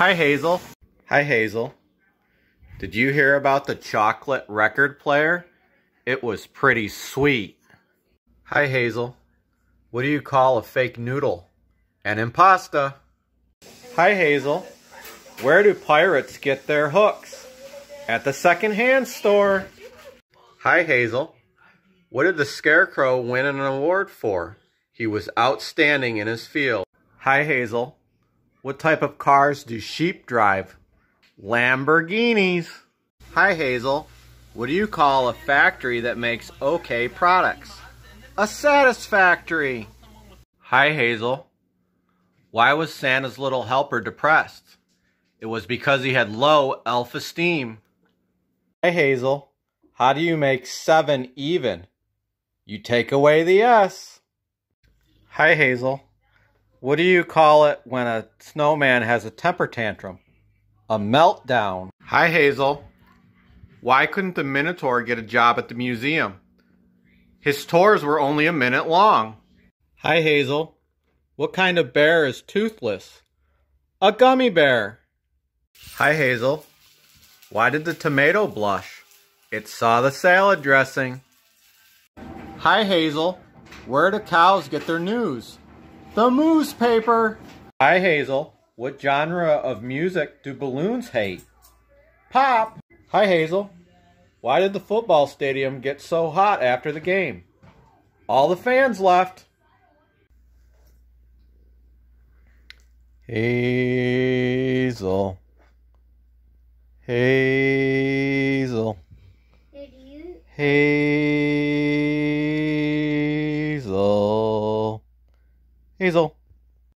Hi, Hazel. Hi, Hazel. Did you hear about the chocolate record player? It was pretty sweet. Hi, Hazel. What do you call a fake noodle? An impasta. Hi, Hazel. Where do pirates get their hooks? At the secondhand store. Hi, Hazel. What did the Scarecrow win an award for? He was outstanding in his field. Hi, Hazel. What type of cars do sheep drive? Lamborghinis. Hi, Hazel. What do you call a factory that makes okay products? A satisfactory. Hi, Hazel. Why was Santa's little helper depressed? It was because he had low self-esteem. Hi, Hazel. How do you make seven even? You take away the S. Hi, Hazel. What do you call it when a snowman has a temper tantrum? A meltdown. Hi, Hazel. Why couldn't the Minotaur get a job at the museum? His tours were only a minute long. Hi, Hazel. What kind of bear is toothless? A gummy bear. Hi, Hazel. Why did the tomato blush? It saw the salad dressing. Hi, Hazel. Where do cows get their news? The moose paper. Hi, Hazel. What genre of music do balloons hate? Pop. Hi, Hazel. Why did the football stadium get so hot after the game? All the fans left. Hazel. Hazel. Hazel. Hazel.